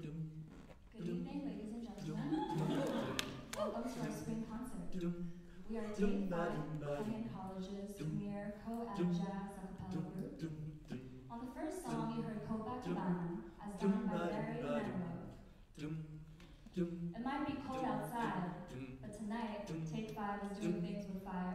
Good evening, ladies and gentlemen. Welcome to our spring concert. We are Take 5 Kenyon College's premier co-ed jazz a cappella group. On the first song, you heard Copacabana, as done by Barry Manilow. It might be cold outside, but tonight, Take 5 is doing things with fire.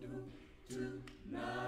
Do, do, na,